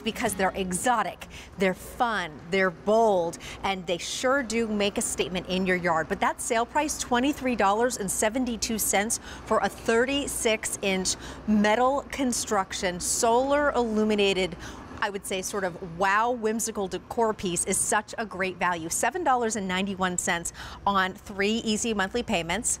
because they're exotic, they're fun, they're bold, and they sure do make a statement in your yard. But that sale price, $23.72 for a 36 inch metal construction, solar illuminated I would say sort of wow whimsical decor piece is such a great value. $7.91 on three easy monthly payments.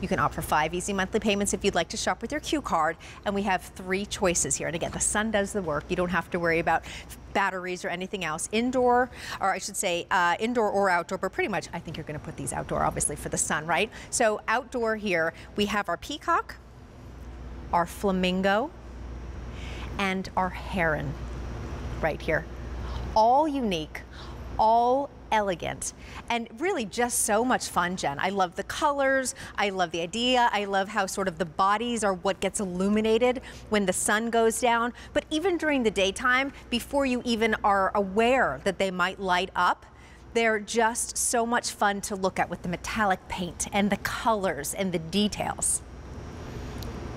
You can opt for five easy monthly payments if you'd like to shop with your Q card. And we have three choices here. And again, the sun does the work. You don't have to worry about batteries or anything else. Indoor, or I should say uh, indoor or outdoor, but pretty much I think you're going to put these outdoor, obviously, for the sun, right? So outdoor here, we have our peacock, our flamingo, and our heron right here. All unique, all elegant and really just so much fun, Jen. I love the colors. I love the idea. I love how sort of the bodies are what gets illuminated when the sun goes down. But even during the daytime, before you even are aware that they might light up, they're just so much fun to look at with the metallic paint and the colors and the details.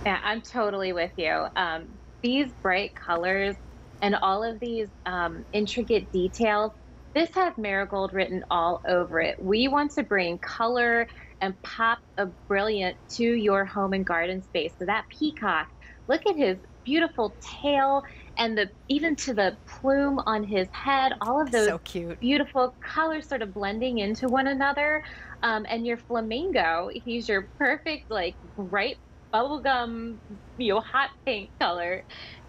Yeah, I'm totally with you. Um, these bright colors and all of these um, intricate details this has marigold written all over it. We want to bring color and pop of brilliant to your home and garden space. So that peacock, look at his beautiful tail and the even to the plume on his head, all of those so cute. beautiful colors sort of blending into one another. Um, and your flamingo, he's your perfect like bright bubblegum, you know, hot pink color.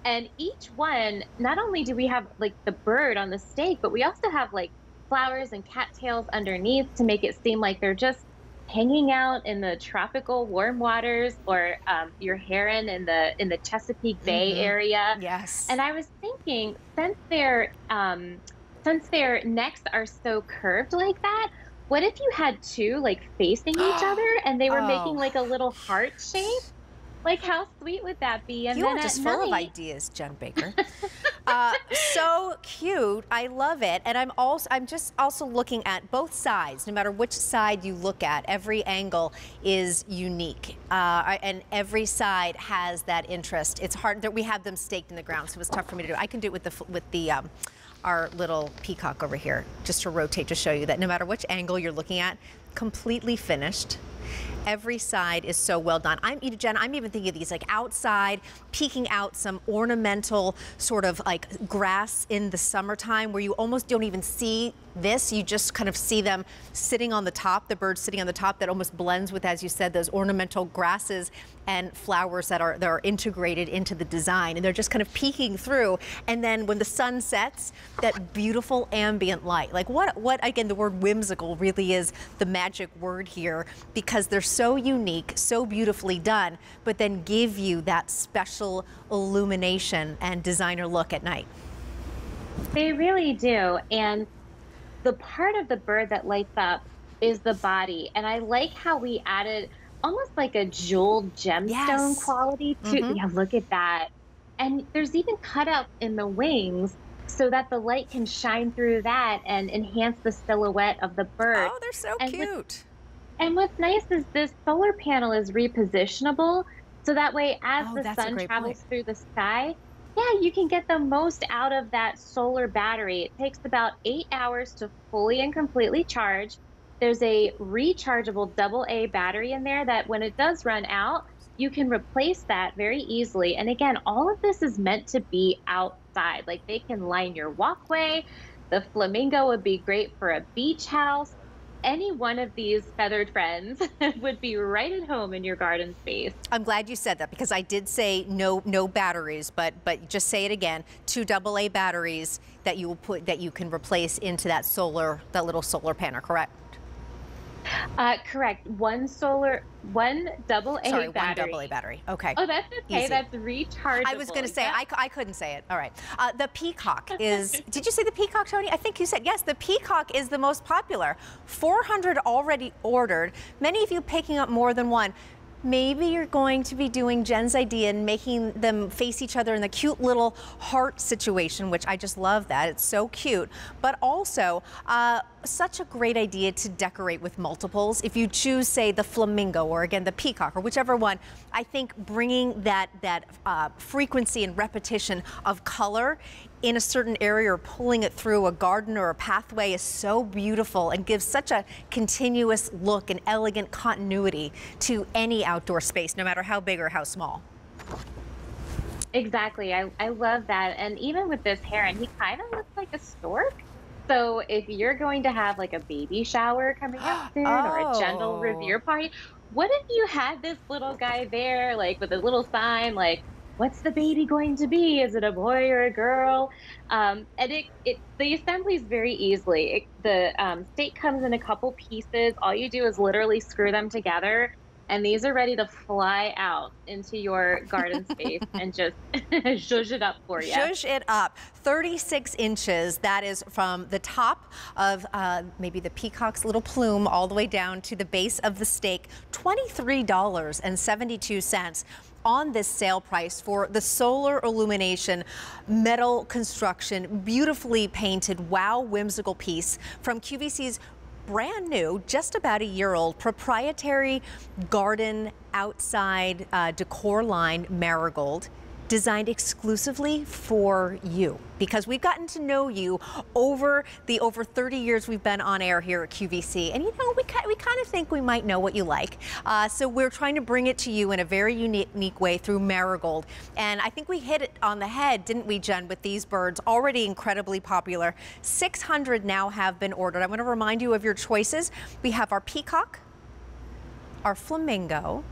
And each one, not only do we have like the bird on the stake, but we also have like flowers and cattails underneath to make it seem like they're just hanging out in the tropical warm waters or um, your heron in the in the Chesapeake Bay mm-hmm. area. Yes. And I was thinking, since their um, since their necks are so curved like that, what if you had two like facing each other and they were oh. making like a little heart shape? Like, how sweet would that be? And you are just full night... of ideas, Jen Baker. uh, so cute. I love it. And I'm also I'm just also looking at both sides. No matter which side you look at, every angle is unique, uh, and every side has that interest. It's hard that we have them staked in the ground, so it was tough for me to do. I can do it with the with the. Um, our little peacock over here, just to rotate to show you that no matter which angle you're looking at, completely finished. Every side is so well done. I'm, Jen, I'm even thinking of these like outside, peeking out some ornamental sort of like grass in the summertime where you almost don't even see this. You just kind of see them sitting on the top, the birds sitting on the top that almost blends with, as you said, those ornamental grasses and flowers that are, that are integrated into the design. And they're just kind of peeking through. And then when the sun sets, that beautiful ambient light. Like what, what again, the word whimsical really is the magic word here because they're so unique, so beautifully done, but then give you that special illumination and designer look at night. They really do. And the part of the bird that lights up is the body. And I like how we added almost like a jeweled gemstone yes. quality to mm-hmm. yeah, look at that. And there's even cutouts in the wings so that the light can shine through that and enhance the silhouette of the bird. Oh, they're so and cute. With, and what's nice is this solar panel is repositionable. So that way, as oh, the sun travels point. through the sky, yeah, you can get the most out of that solar battery. It takes about eight hours to fully and completely charge. There's a rechargeable double A battery in there that when it does run out, you can replace that very easily. And again, all of this is meant to be outside. Like they can line your walkway. The flamingo would be great for a beach house any one of these feathered friends would be right at home in your garden space. I'm glad you said that because I did say no no batteries, but but just say it again. Two AA batteries that you will put that you can replace into that solar that little solar panel, correct? Uh, correct. One solar, one double A Sorry, battery. one double A battery. Okay. Oh, that's okay. Easy. That's rechargeable. I was going to say, I, I couldn't say it. All right. Uh, the Peacock is, did you say the Peacock, Tony? I think you said, yes, the Peacock is the most popular. 400 already ordered. Many of you picking up more than one maybe you're going to be doing Jen's idea and making them face each other in the cute little heart situation, which I just love that. It's so cute. But also, uh, such a great idea to decorate with multiples. If you choose, say, the flamingo or again the peacock or whichever one, I think bringing that that uh, frequency and repetition of color in a certain area or pulling it through a garden or a pathway is so beautiful and gives such a continuous look and elegant continuity to any outdoor space, no matter how big or how small. Exactly. I, I love that. And even with this heron, he kind of looks like a stork. So if you're going to have like a baby shower coming up soon oh. or a gentle oh. revere party, what if you had this little guy there, like with a little sign, like, what's the baby going to be? Is it a boy or a girl? Um, and it, it, the assembly is very easily. It, the um, stake comes in a couple pieces. All you do is literally screw them together and these are ready to fly out into your garden space and just zhuzh it up for you. Zhuzh it up. 36 inches. That is from the top of uh, maybe the peacock's little plume all the way down to the base of the stake. $23.72 on this sale price for the solar illumination metal construction beautifully painted wow whimsical piece from QVC's brand new, just about a year old, proprietary garden outside uh, decor line marigold designed exclusively for you because we've gotten to know you over the over 30 years we've been on air here at QVC. And you know, we, we kind of think we might know what you like. Uh, so we're trying to bring it to you in a very unique unique way through Marigold. And I think we hit it on the head, didn't we, Jen, with these birds already incredibly popular. 600 now have been ordered. I'm to remind you of your choices. We have our peacock, our flamingo,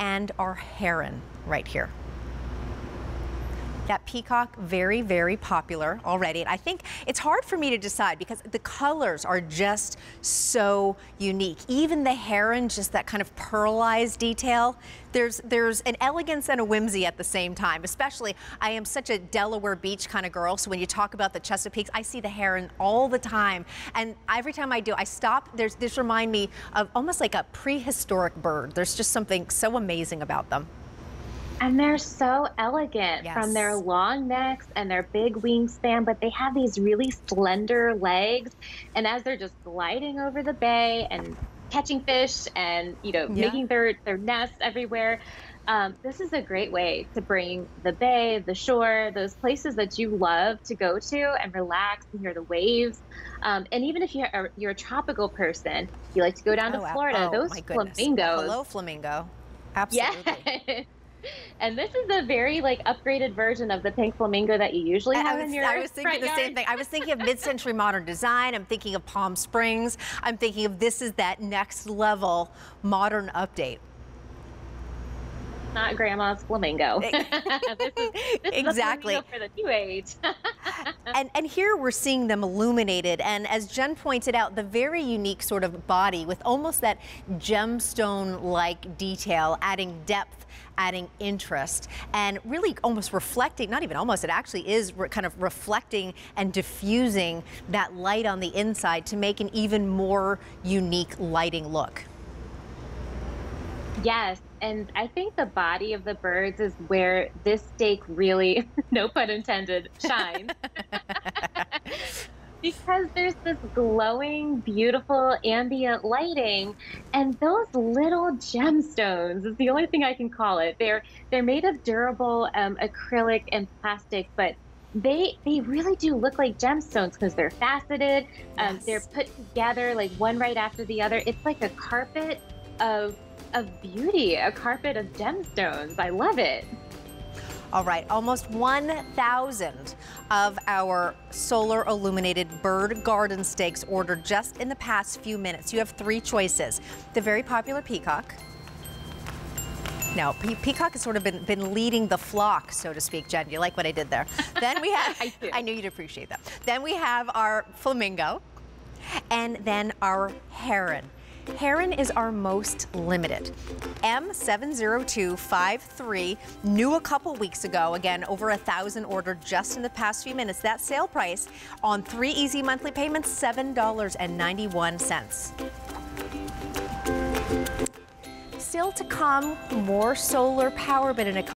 and our heron right here. That peacock, very, very popular already. And I think it's hard for me to decide because the colors are just so unique. Even the heron, just that kind of pearlized detail. There's, there's an elegance and a whimsy at the same time, especially I am such a Delaware Beach kind of girl. So when you talk about the Chesapeakes, I see the heron all the time. And every time I do, I stop. There's, this remind me of almost like a prehistoric bird. There's just something so amazing about them. And they're so elegant yes. from their long necks and their big wingspan, but they have these really slender legs. And as they're just gliding over the bay and catching fish and, you know, yeah. making their, their nests everywhere, um, this is a great way to bring the bay, the shore, those places that you love to go to and relax and hear the waves. Um, and even if you're, you're a tropical person, you like to go down oh, to Florida, oh, those flamingos. Hello, flamingo. Absolutely. Yeah. and this is a very like upgraded version of the pink flamingo that you usually have was, in your I was thinking the yard. same thing. I was thinking of mid-century modern design. I'm thinking of Palm Springs. I'm thinking of this is that next level modern update not grandma's flamingo. this is, this exactly. for the new age. and, and here we're seeing them illuminated. And as Jen pointed out, the very unique sort of body with almost that gemstone-like detail, adding depth adding interest and really almost reflecting, not even almost, it actually is kind of reflecting and diffusing that light on the inside to make an even more unique lighting look. Yes, and I think the body of the birds is where this stake really, no pun intended, shines. because there's this glowing, beautiful ambient lighting, and those little gemstones is the only thing I can call it. They're they're made of durable um, acrylic and plastic, but they they really do look like gemstones because they're faceted. Um, yes. They're put together like one right after the other. It's like a carpet of of beauty, a carpet of gemstones. I love it. All right, almost 1,000 of our solar illuminated bird garden stakes ordered just in the past few minutes. You have three choices. The very popular peacock. Now, Pe Peacock has sort of been, been leading the flock, so to speak. Jen, you like what I did there? Then we have, I, I knew you'd appreciate that. Then we have our flamingo and then our heron. Heron is our most limited. M70253, new a couple weeks ago. Again, over a thousand ordered just in the past few minutes. That sale price on three easy monthly payments, $7.91. Still to come, more solar power, but in a